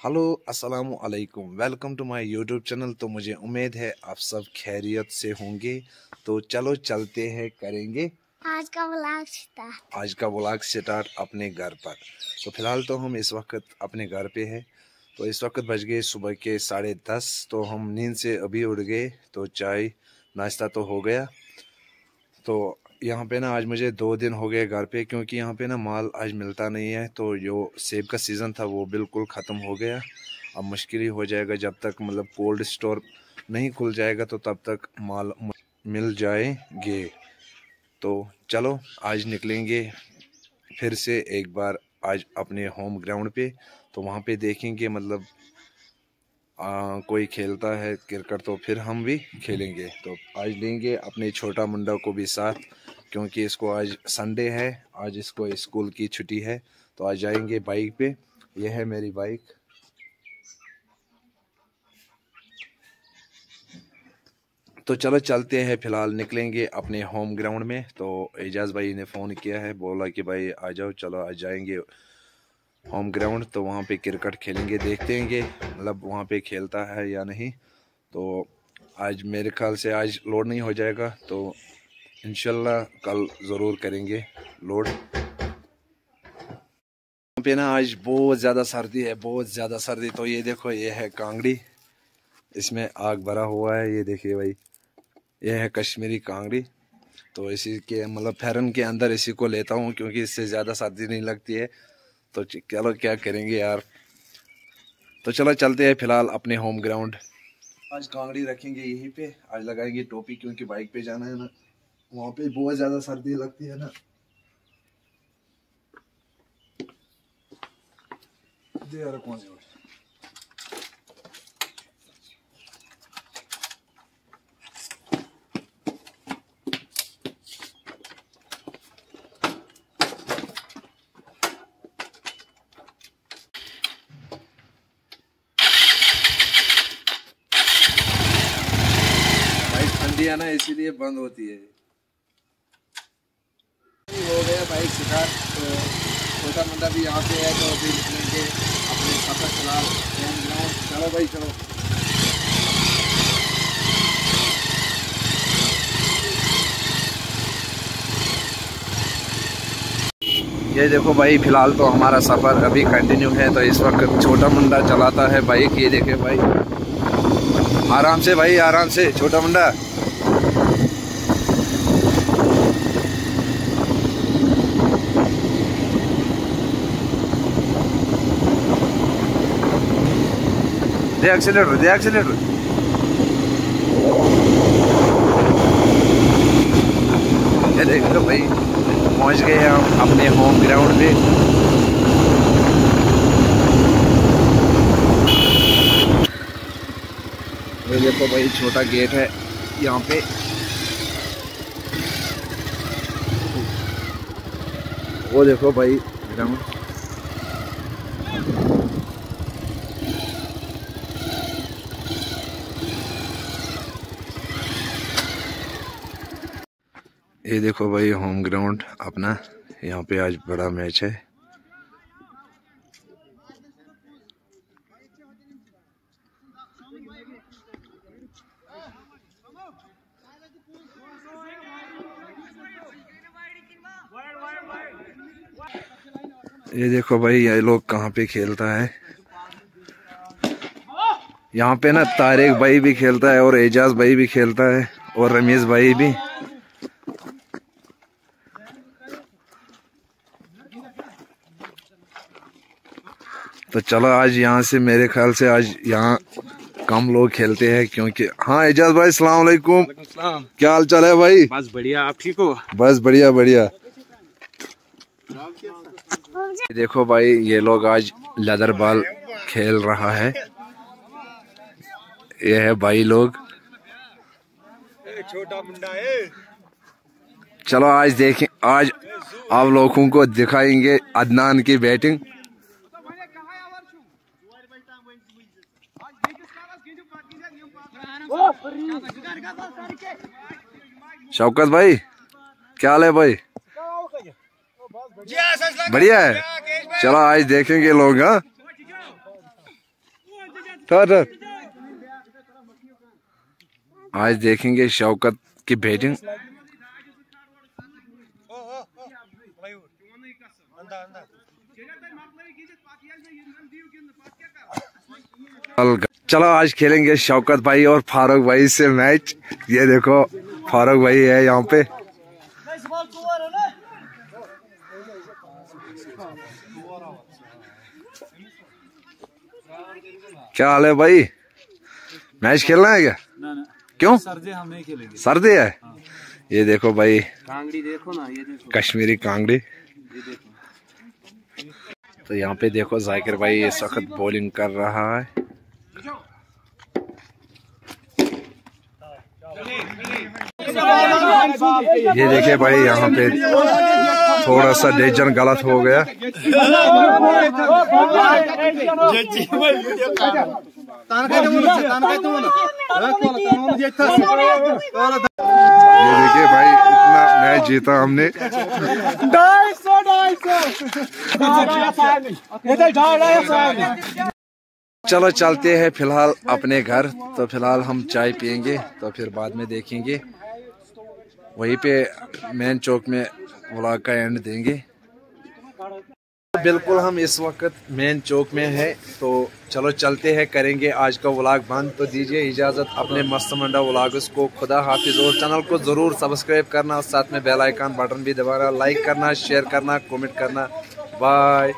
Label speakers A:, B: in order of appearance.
A: Hello अस्सलाम वालेकुम welcome to my YouTube channel. तो मुझे उम्मीद है आप सब खैरियत से होंगे। तो चलो चलते हैं करेंगे।
B: आज का व्लॉग स्टार्ट
A: आज का व्लॉग स्टार्ट अपने घर पर। तो फ़िलहाल तो हम इस वक्त अपने घर पे हैं। तो इस वक्त बज गए सुबह के साढ़े दस। तो हम नींद से अभी उठ गए। तो चाय नाश्ता तो हो गया। तो यहाँ पे ना आज मुझे दो दिन हो गए घर पे, क्योंकि यहाँ पे ना माल आज मिलता नहीं है तो जो सेब का सीज़न था वो बिल्कुल ख़त्म हो गया। अब मुश्किल ही हो जाएगा जब तक मतलब कोल्ड स्टोर नहीं खुल जाएगा तो तब तक माल मिल जाएँगे। तो चलो, आज निकलेंगे फिर से एक बार आज अपने होम ग्राउंड पे तो वहाँ पे देखेंगे मतलब आ, कोई खेलता है क्रिकेट तो फिर हम भी खेलेंगे। तो आज लेंगे अपने छोटा मुंडा को भी साथ क्योंकि इसको आज संडे है आज इसको स्कूल की छुट्टी है तो आज जाएँगे बाइक पे। यह है मेरी बाइक तो चलो चलते हैं फ़िलहाल निकलेंगे अपने होम ग्राउंड में। तो एजाज भाई ने फ़ोन किया है बोला कि भाई आ जाओ चलो आज जाएँगे। होम ग्राउंड तो वहाँ पे क्रिकेट खेलेंगे, देखते हैं मतलब वहाँ पे खेलता है या नहीं। तो आज मेरे ख्याल से आज लोड नहीं हो जाएगा तो इनशाला कल ज़रूर करेंगे लोड। वहाँ पे ना आज बहुत ज़्यादा सर्दी है, बहुत ज़्यादा सर्दी। तो ये देखो, ये है कांगड़ी। इसमें आग भरा हुआ है, ये देखिए भाई। ये है कश्मीरी कांगड़ी। तो इसी के मतलब फैरन के अंदर इसी को लेता हूँ, क्योंकि इससे ज़्यादा सर्दी नहीं लगती है। तो चलो क्या करेंगे यार। तो चलो चलते हैं फ़िलहाल अपने होम ग्राउंड आज कांगड़ी रखेंगे यहीं पे। आज लगाएँगे टोपी क्योंकि बाइक पे जाना है ना। वहाँ पे बहुत ज़्यादा सर्दी लगती है ना। दे यार कौन सी है ना, इसीलिए बंद होती है। हो गया बाइक सिखा तो छोटा मुंडा भी यहाँ पे है तो अभी निकलेंगे अपने सफ़र चला चलो भाई, चलो। ये देखो भाई, फ़िलहाल तो हमारा सफ़र अभी कंटिन्यू है तो इस वक्त छोटा मुंडा चलाता है बाइक ये देखे भाई। आराम से भाई, आराम से, छोटा मुंडा दे एक्सीटर दे एक्सीटर ये देख लो भाई पहुँच गए हम अपने होम ग्राउंड पे ये देखो भाई छोटा गेट है यहाँ पे वो देखो भाई ग्राउंड ये देखो भाई होम ग्राउंड अपना। यहाँ पे आज बड़ा मैच है। ये देखो भाई, ये लोग कहाँ पे खेलता है। यहाँ पे ना तारिक भाई भी खेलता है और एजाज भाई भी खेलता है और रमेश भाई भी। तो चलो आज यहाँ से मेरे ख्याल से आज यहाँ कम लोग खेलते हैं क्योंकि हाँ एजाज भाई सलाम अलैकुम क्या हाल चाल है भाई?
C: बस बढ़िया आप ठीक हो?
A: बस बढ़िया बढ़िया। देखो भाई ये लोग आज लेदर बॉल खेल रहा है। ये है भाई लोग।
C: छोटा मुंडा है
A: चलो आज देखें आज आप लोगों को दिखाएँगे अदनान की बैटिंग। शौकत भाई क्या हाल है भाई? बढ़िया है। चलो आज देखेंगे लोग हाँ। ठहर ठहर आज देखेंगे शौकत की बैटिंग चलो आज खेलेंगे शौकत भाई और फारूक भाई से मैच। ये देखो फारूक भाई है यहाँ पे। क्या हाल है भाई? मैच खेलना है क्या?
C: ना ना।
A: क्यों?
C: सर्दी हम नहीं खेलेंगे।
A: सर्दी है? ये देखो भाई
C: कांगड़ी देखो ना ये देखो।
A: कश्मीरी कांगड़ी। तो यहाँ पे देखो जाकिर भाई इस वक्त बॉलिंग कर रहा है। ये देखिए भाई यहाँ पे थोड़ा सा डिसीज़न गलत हो गया। ये देखिए भाई इतना मैच जीता हमने। चलो चलते हैं फ़िलहाल अपने घर। तो फ़िलहाल हम चाय पियेंगे तो फिर बाद में देखेंगे। वहीं पे मेन चौक में व्लॉग का एंड देंगे। बिल्कुल हम इस वक्त मेन चौक में है तो चलो चलते हैं, करेंगे आज का व्लॉग बंद। तो दीजिए इजाज़त अपने मस्त मंडा व्लॉग्स को, खुदा हाफिज। और चैनल को ज़रूर सब्सक्राइब करना, और साथ में बेल आइकन बटन भी दबाना। लाइक करना शेयर करना कमेंट करना। बाय